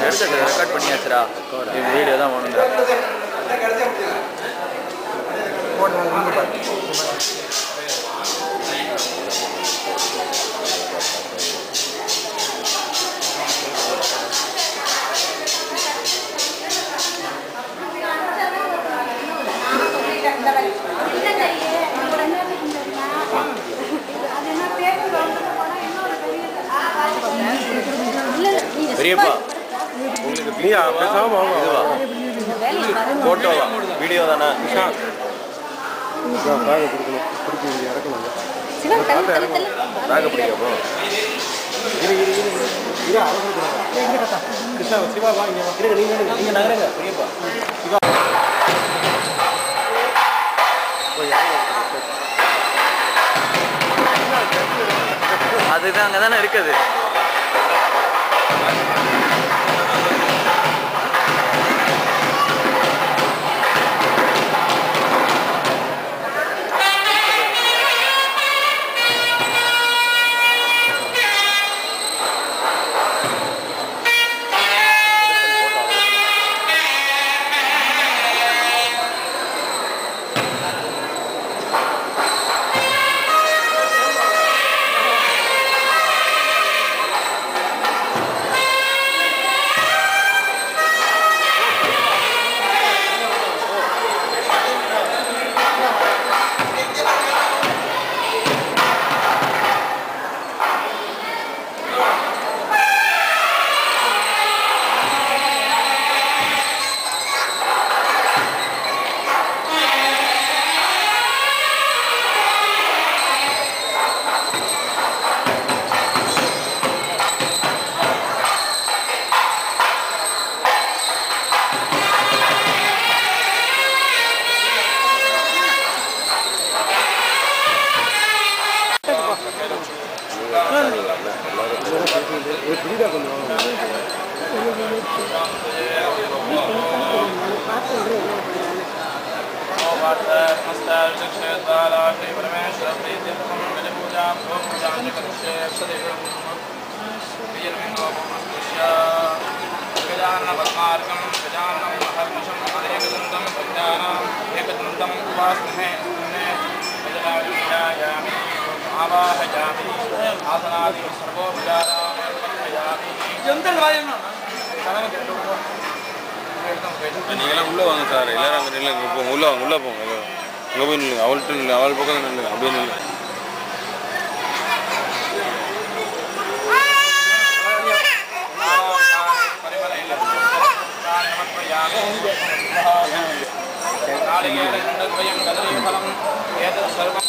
எடுத்துட்டு ரெக்கார்ட் பண்ணியாச்சுடா. இது வீடியோ தான் வேணுங்க பெரியப்பா உங்களுக்கு பேசாம இதுவா ஃபோட்டோவா வீடியோ தானே? பேக கொடுக்கணும். திருப்பி இங்கே இறக்கணும். பிடிக்காமோ இரு இரு இரு இரு. இரு அவசரப்படாத. கிருஷ்ணா சிவா வா இங்க. இருங்க நகருங்க பெரியப்பா. அதுதான் அங்கே தானே இருக்குது. Thank you. 왜 둘이 다그나 ஆவாக ஜாமி ஆசனாதி சர்வோபஜாதா நீங்களாம் உள்ளே வாங்க சார். எல்லாரும் அங்கே நில்ல போங்க உள்ளே வாங்க உள்ளே போங்க. உள்ளே போய் நில்லுங்க. அவள்கிட்ட நில்லு அவள் பக்கம் நில்லுங்க. அப்படியே நில்லு ஏதோ சர்வம்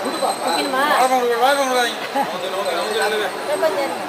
கொஞ்சம்.